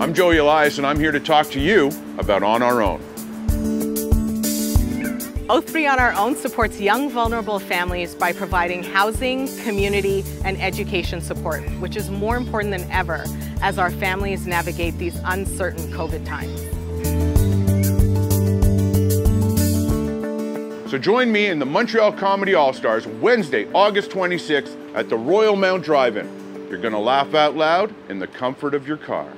I'm Joey Elias, and I'm here to talk to you about On Our Own. Oathbree on Our Own supports young, vulnerable families by providing housing, community, and education support, which is more important than ever as our families navigate these uncertain COVID times. So join me in the Montreal Comedy All Stars Wednesday, August 26th at the Royalmount Drive In. You're going to laugh out loud in the comfort of your car.